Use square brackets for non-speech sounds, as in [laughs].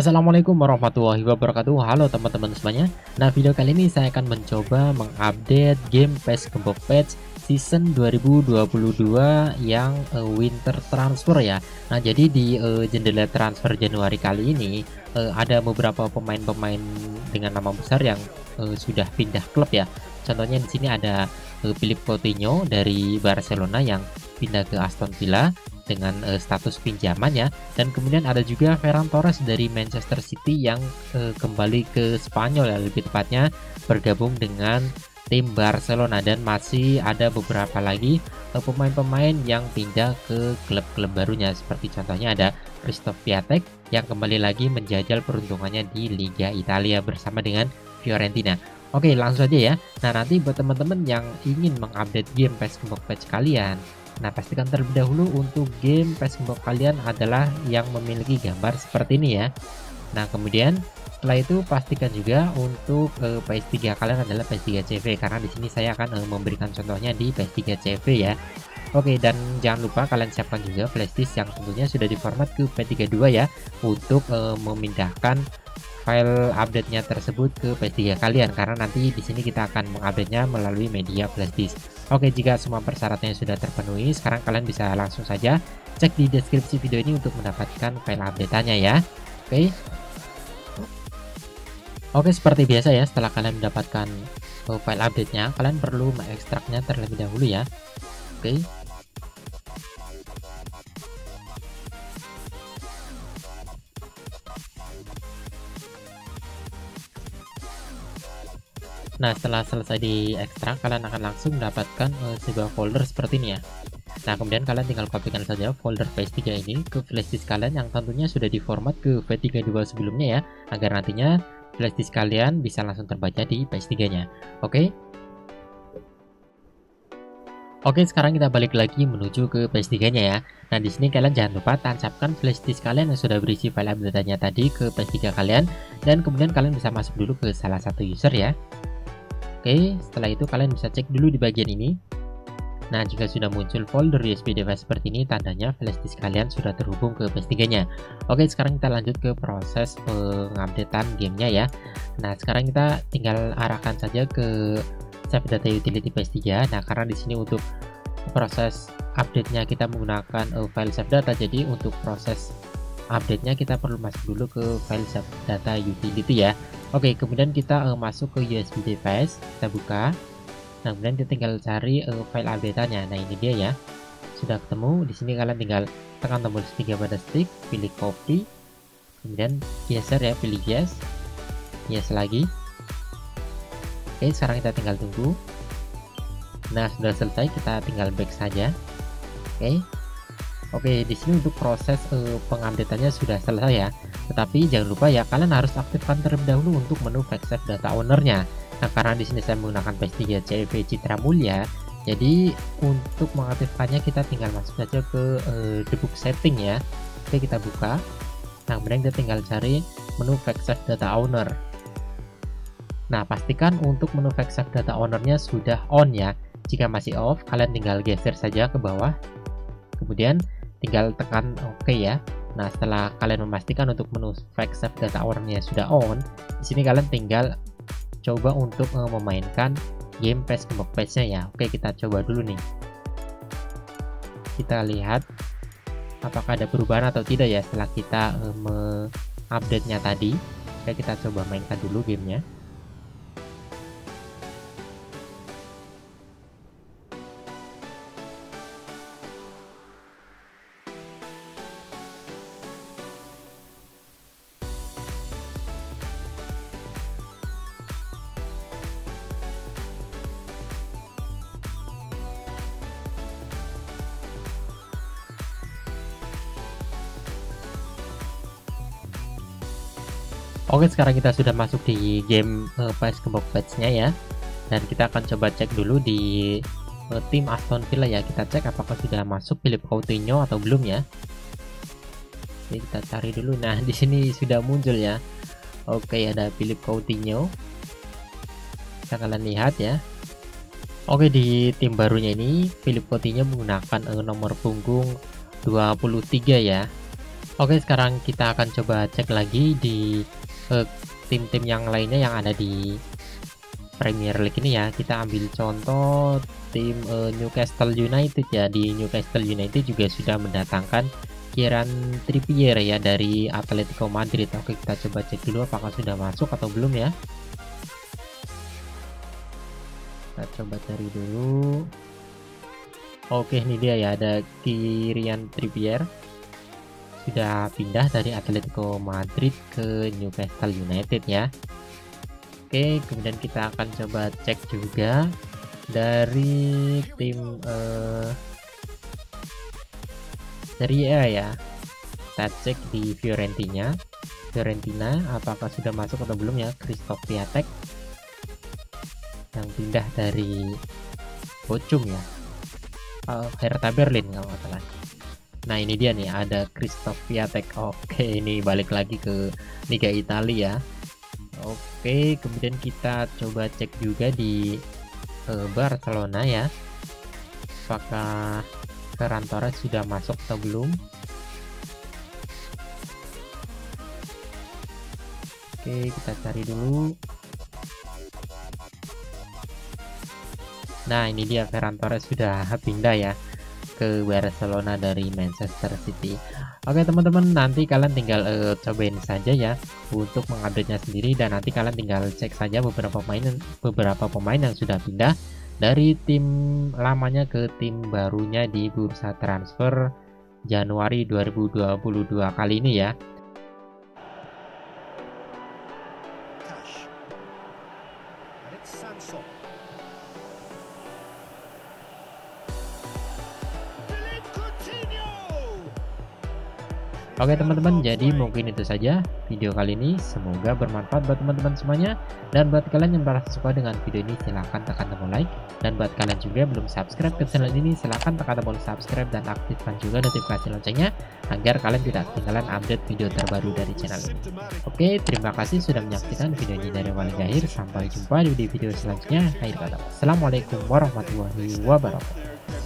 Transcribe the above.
Assalamualaikum warahmatullahi wabarakatuh. Halo teman-teman semuanya. Nah video kali ini saya akan mencoba mengupdate game PES Gembok Patch season 2022 yang uh, winter transfer ya. Nah jadi di uh, jendela transfer Januari kali ini uh, ada beberapa pemain-pemain dengan nama besar yang uh, sudah pindah klub ya. Contohnya di sini ada uh, Philip Coutinho dari Barcelona yang pindah ke Aston Villa dengan uh, status pinjaman ya dan kemudian ada juga Ferran Torres dari Manchester City yang uh, kembali ke Spanyol ya lebih tepatnya bergabung dengan tim Barcelona dan masih ada beberapa lagi eh, pemain-pemain uh, yang pindah ke klub-klub barunya seperti contohnya ada Christoph Piatek yang kembali lagi menjajal peruntungannya di Liga Italia bersama dengan Fiorentina. Oke langsung aja ya. Nah nanti buat teman-teman yang ingin mengupdate game Gembok Patch kalian Nah, pastikan terlebih dahulu untuk game PES Gembok kalian adalah yang memiliki gambar seperti ini ya. Nah, kemudian setelah itu pastikan juga untuk uh, PS3 kalian adalah PS3 CV karena di sini saya akan uh, memberikan contohnya di PS3 CV ya. Oke, dan jangan lupa kalian siapkan juga flashdisk yang tentunya sudah diformat ke P32 ya untuk uh, memindahkan file update-nya tersebut ke PS3 kalian karena nanti di sini kita akan mengupdate-nya melalui media flashdisk. Oke, jika semua persyaratannya sudah terpenuhi, sekarang kalian bisa langsung saja cek di deskripsi video ini untuk mendapatkan file update-nya ya. Oke. Oke, seperti biasa ya, setelah kalian mendapatkan uh, file update-nya, kalian perlu mengekstraknya terlebih dahulu ya. Oke. Nah, setelah selesai diekstrak, kalian akan langsung mendapatkan uh, sebuah folder seperti ini ya. Nah, kemudian kalian tinggal kopikan saja folder PS3 ini ke flashdisk kalian yang tentunya sudah diformat ke V32 sebelumnya ya, agar nantinya flashdisk kalian bisa langsung terbaca di PS3-nya. Oke? Oke, sekarang kita balik lagi menuju ke PS3-nya ya. Nah, di sini kalian jangan lupa tancapkan flashdisk kalian yang sudah berisi file update-nya tadi ke PS3 kalian dan kemudian kalian bisa masuk dulu ke salah satu user ya. Oke, setelah itu kalian bisa cek dulu di bagian ini. Nah, jika sudah muncul folder USB device seperti ini, tandanya flashdisk kalian sudah terhubung ke PS3-nya. Oke, sekarang kita lanjut ke proses pengupdatean gamenya ya. Nah, sekarang kita tinggal arahkan saja ke save data utility PS3. Nah, karena di sini untuk proses update-nya kita menggunakan file save data, jadi untuk proses update-nya kita perlu masuk dulu ke file data utility ya. Oke, kemudian kita uh, masuk ke USB device, kita buka. Nah, kemudian kita tinggal cari uh, file update-nya. Nah, ini dia ya. Sudah ketemu. Di sini kalian tinggal tekan tombol segitiga pada stick, pilih copy, kemudian geser ya, pilih yes. Yes lagi. Oke, sekarang kita tinggal tunggu. Nah, sudah selesai, kita tinggal back saja. Oke. Oke, di sini untuk proses uh, pengupdateannya sudah selesai ya. Tetapi jangan lupa ya, kalian harus aktifkan terlebih dahulu untuk menu Fake Save Data Owner-nya. Nah, karena di sini saya menggunakan PS3 CV Citra Mulia, jadi untuk mengaktifkannya kita tinggal masuk saja ke uh, debug setting ya. Oke, kita buka. Nah, kemudian kita tinggal cari menu Fake Save Data Owner. Nah, pastikan untuk menu Fake Save Data Owner-nya sudah on ya. Jika masih off, kalian tinggal geser saja ke bawah. Kemudian tinggal tekan OK ya. Nah, setelah kalian memastikan untuk menu fake save data owner-nya sudah on, di sini kalian tinggal coba untuk uh, memainkan game PES Gembok PES-nya ya. Oke, kita coba dulu nih. Kita lihat apakah ada perubahan atau tidak ya setelah kita uh, update-nya tadi. Oke, kita coba mainkan dulu gamenya. Oke sekarang kita sudah masuk di game uh, PS Gembok Patch-nya ya. Dan kita akan coba cek dulu di uh, tim Aston Villa ya. Kita cek apakah sudah masuk Philip Coutinho atau belum ya. Oke kita cari dulu. Nah [laughs] di sini sudah muncul ya. Oke ada Philip Coutinho. Kita kalian lihat ya. Oke di tim barunya ini Philip Coutinho menggunakan uh, nomor punggung 23 ya. Oke, sekarang kita akan coba cek lagi di eh, tim-tim yang lainnya yang ada di Premier League ini ya. Kita ambil contoh tim uh, Newcastle United ya. Di Newcastle United juga sudah mendatangkan Kieran Trippier ya dari Atletico Madrid. Oke, kita coba cek dulu apakah sudah masuk atau belum ya. Kita coba cari dulu. Oke, ini dia ya ada Kieran Trippier sudah pindah dari Atletico Madrid ke Newcastle United ya. Oke kemudian kita akan coba cek juga dari tim uh, Serie A ya. Kita cek di Fiorentina. Fiorentina apakah sudah masuk atau belum ya? Christoph Piatek yang pindah dari Bochum ya. Hertha Berlin kalau nggak salah Nah ini dia nih ada Christoph Piatek. Oke ini balik lagi ke Liga Italia. Oke kemudian kita coba cek juga di uh, Barcelona ya. Apakah Ferran Torres sudah masuk atau belum? Oke kita cari dulu. Nah ini dia Ferran Torres sudah pindah ya ke Barcelona dari Manchester City. Oke teman-teman, nanti kalian tinggal uh, cobain saja ya untuk mengupdate-nya sendiri dan nanti kalian tinggal cek saja beberapa pemain beberapa pemain yang sudah pindah dari tim lamanya ke tim barunya di bursa transfer Januari 2022 kali ini ya. Oke teman-teman, jadi mungkin itu saja video kali ini. Semoga bermanfaat buat teman-teman semuanya. Dan buat kalian yang merasa suka dengan video ini, silahkan tekan tombol like. Dan buat kalian juga belum subscribe ke channel ini, silahkan tekan tombol subscribe dan aktifkan juga notifikasi loncengnya agar kalian tidak ketinggalan update video terbaru dari channel ini. Oke, terima kasih sudah menyaksikan video ini dari awal hingga. Sampai jumpa di video selanjutnya. Assalamualaikum warahmatullahi wabarakatuh.